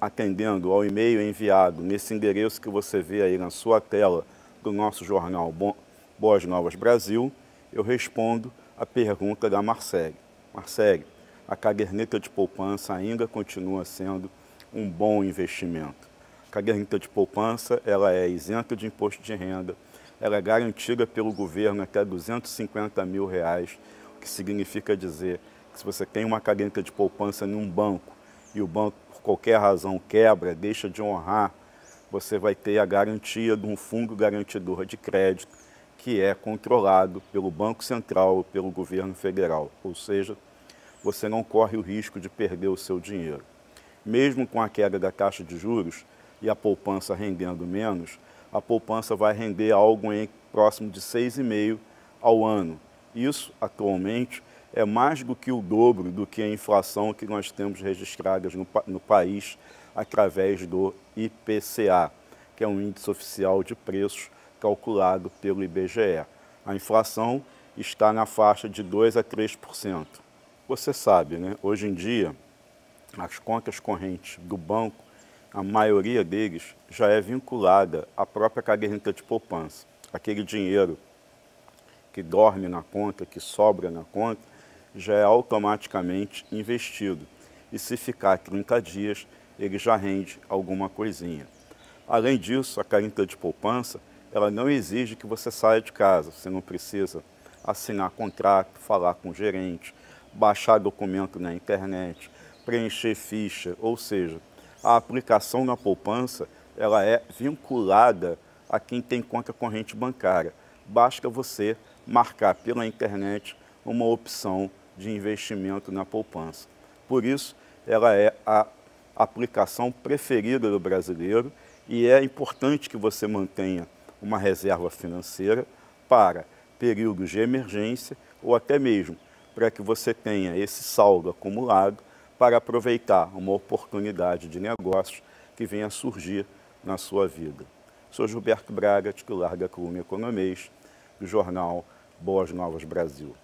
atendendo ao e-mail enviado nesse endereço que você vê aí na sua tela do nosso jornal Boas Novas Brasil, eu respondo a pergunta da Marcele. Marcele, a caderneta de poupança ainda continua sendo um bom investimento. A caderneta de poupança ela é isenta de imposto de renda, ela é garantida pelo governo até 250 mil reais, o que significa dizer que se você tem uma caderneta de poupança em um banco e o banco por qualquer razão quebra, deixa de honrar, você vai ter a garantia de um fundo garantidor de crédito que é controlado pelo Banco Central, pelo governo federal, ou seja, você não corre o risco de perder o seu dinheiro. Mesmo com a queda da taxa de juros e a poupança rendendo menos, a poupança vai render algo em próximo de 6,5% ao ano. Isso, atualmente, é mais do que o dobro do que a inflação que nós temos registradas no, no país através do IPCA, que é um índice oficial de preços calculado pelo IBGE. A inflação está na faixa de 2 a 3%. Você sabe, né? hoje em dia, as contas correntes do banco, a maioria deles já é vinculada à própria caderneta de poupança. Aquele dinheiro que dorme na conta, que sobra na conta, já é automaticamente investido. E se ficar 30 dias, ele já rende alguma coisinha. Além disso, a caderneta de poupança, ela não exige que você saia de casa. Você não precisa assinar contrato, falar com o gerente, baixar documento na internet, preencher ficha, ou seja, a aplicação na poupança ela é vinculada a quem tem conta corrente bancária. Basta você marcar pela internet uma opção de investimento na poupança. Por isso, ela é a aplicação preferida do brasileiro e é importante que você mantenha uma reserva financeira para períodos de emergência ou até mesmo para que você tenha esse saldo acumulado para aproveitar uma oportunidade de negócios que venha a surgir na sua vida. Sou Gilberto Braga, titular da coluna Economês, do jornal Boas Novas Brasil.